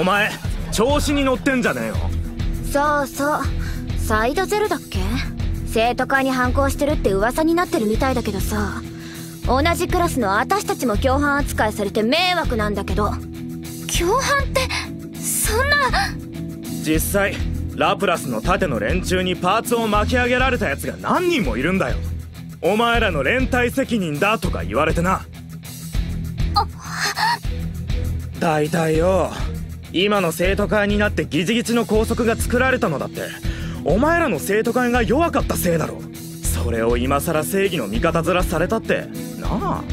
お前調子に乗ってんじゃねえよ。そうそう。サイドゼロだっけ？生徒会に反抗してるって噂になってるみたいだけどさ。同じクラスの私たちも共犯扱いされて迷惑なんだけど。共犯ってそんな。実際ラプラスの盾の連中にパーツを巻き上げられたやつが何人もいるんだよ。お前らの連帯責任だとか言われてな。大体よ今の生徒会になってギチギチの校則が作られたのだって。お前らの生徒会が弱かったせいだろ。それを今さら正義の味方面されたって。なあ。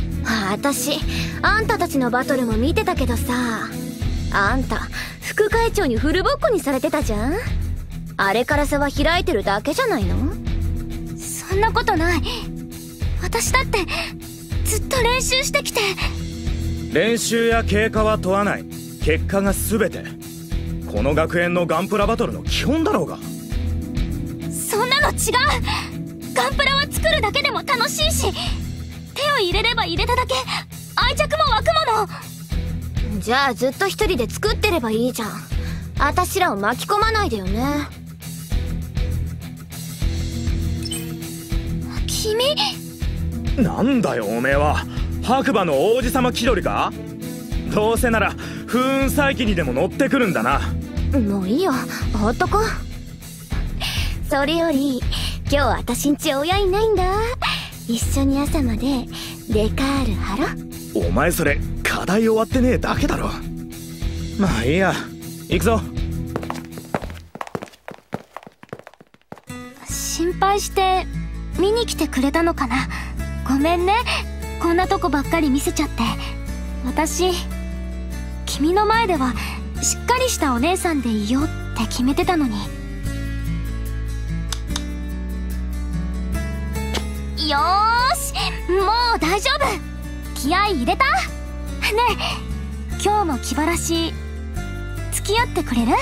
私あんたたちのバトルも見てたけどさ。あんた副会長にフルボッコにされてたじゃん？あれから差は開いてるだけじゃないの？そんなことない。私だってずっと練習してきて。練習や経過は問わない結果が全て。この学園のガンプラバトルの基本だろうが。そんなの違う。ガンプラは作るだけでも楽しいし手を入れれば入れただけ愛着も湧くもの。じゃあずっと一人で作ってればいいじゃん。私らを巻き込まないでよね。君？なんだよおめえは。白馬の王子様気取りか？どうせなら風雲再起にでも乗ってくるんだな。もういいよ。ほっとこそれより今日私んち親いないんだ。一緒に朝までデカール貼ろお前それ課題終わってねえだけだろ。まあいいや。行くぞ。心配して見に来てくれたのかな。ごめんね。こんなとこばっかり見せちゃって。私君の前ではしっかりしたお姉さんでいようって決めてたのに。よしもう大丈夫。気合い入れた。ねえ今日の気晴らし付き合ってくれる？やっ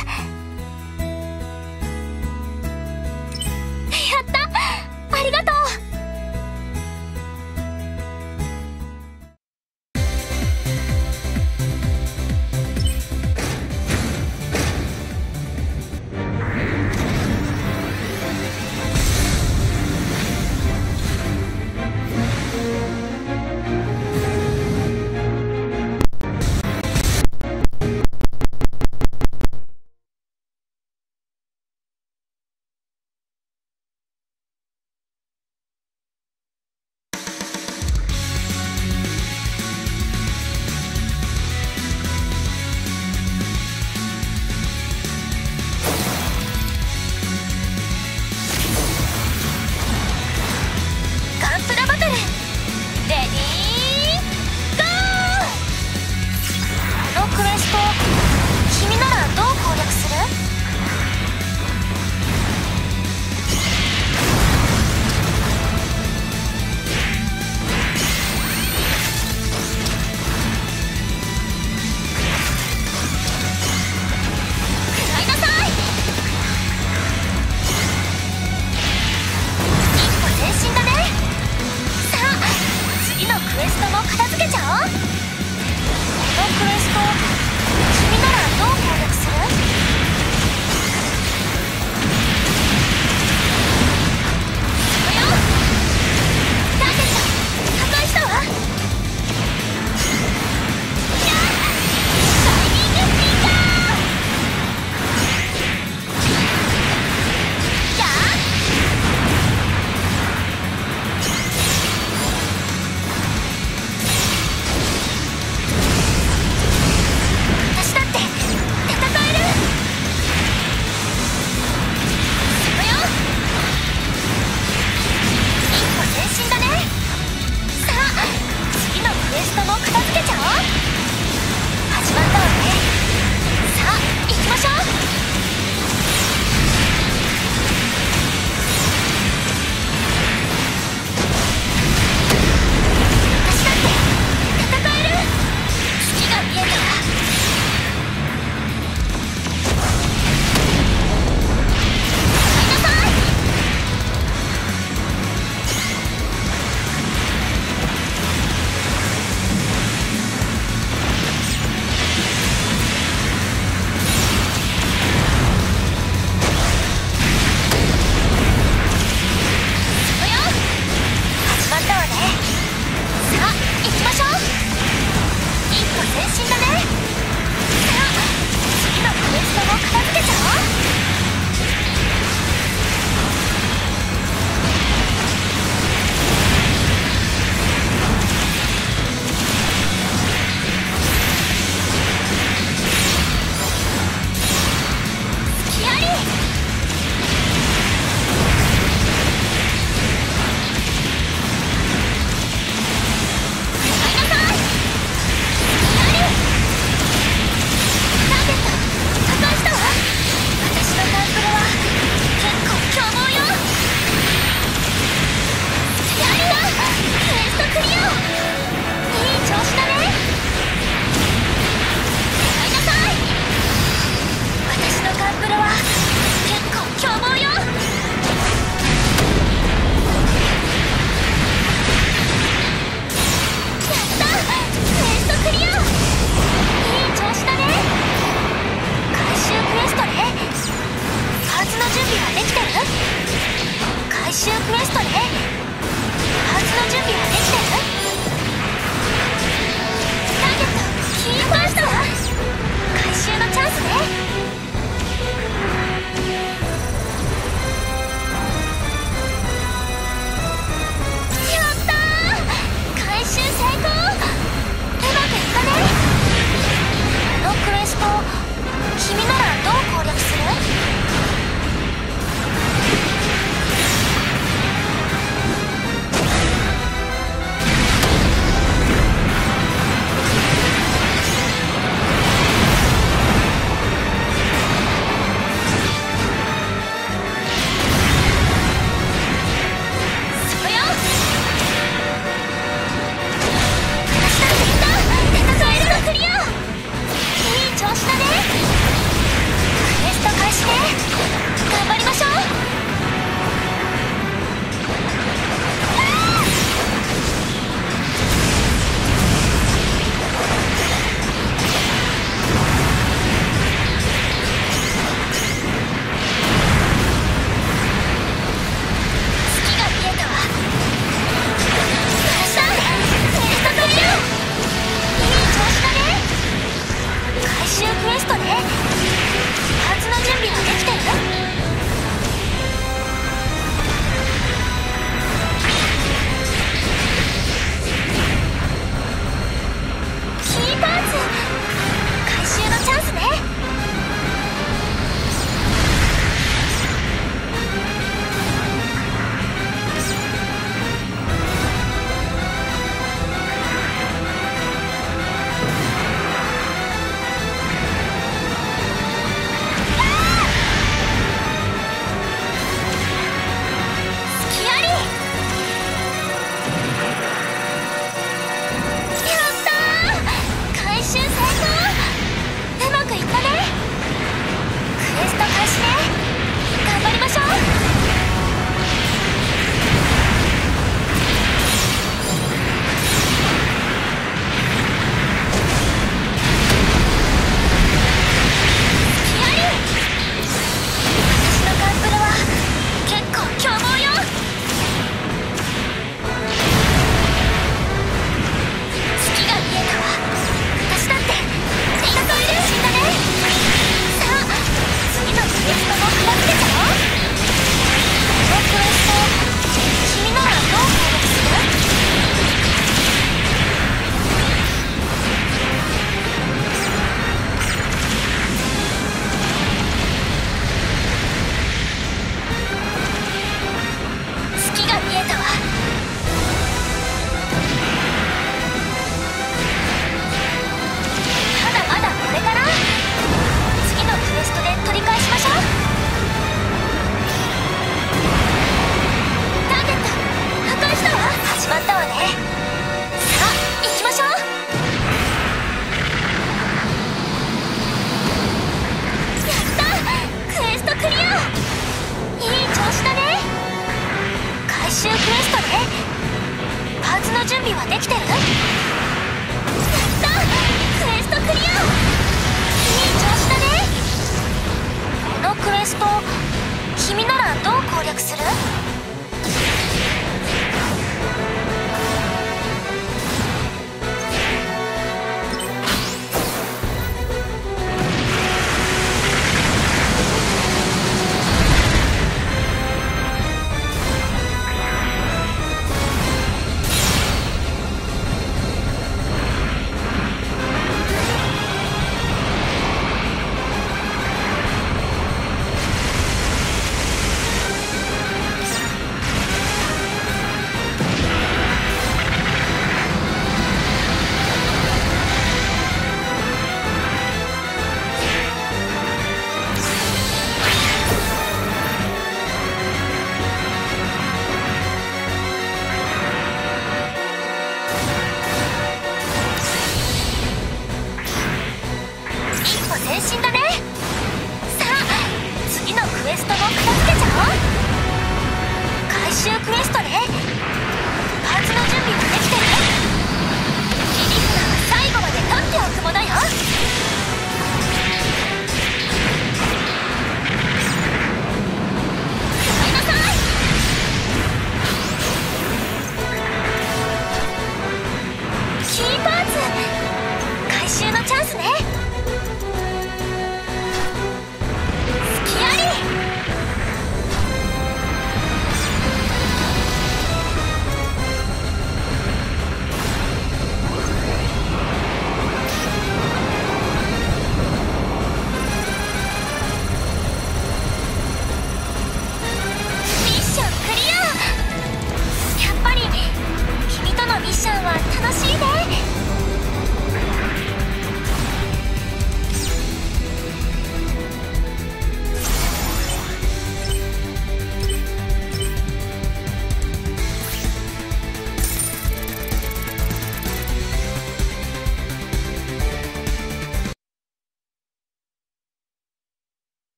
た。ありがとう。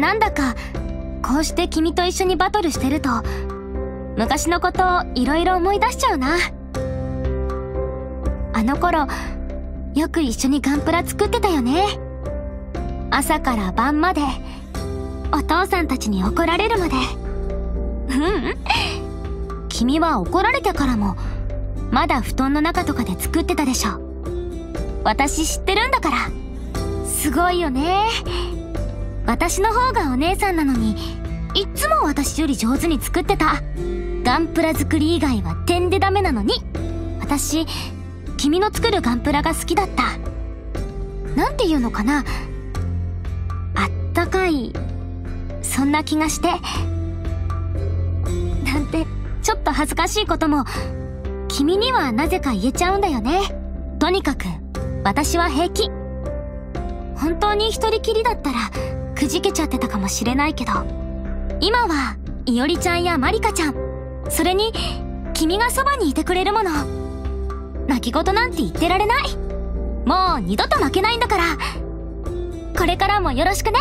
なんだかこうして君と一緒にバトルしてると昔のことをいろいろ思い出しちゃうな。あの頃よく一緒にガンプラ作ってたよね。朝から晩までお父さんたちに怒られるまで。うん？君は怒られてからもまだ布団の中とかで作ってたでしょ。私知ってるんだから。すごいよね。私の方がお姉さんなのにいっつも私より上手に作ってた。ガンプラ作り以外は点でダメなのに私君の作るガンプラが好きだった。なんていうのかな。あったかいそんな気がして。なんてちょっと恥ずかしいことも君にはなぜか言えちゃうんだよね。とにかく私は平気。本当に一人きりだったらくじけちゃってたかもしれないけど今はいおりちゃんやまりかちゃんそれに君がそばにいてくれるもの泣き言なんて言ってられない。もう二度と負けないんだからこれからもよろしくね。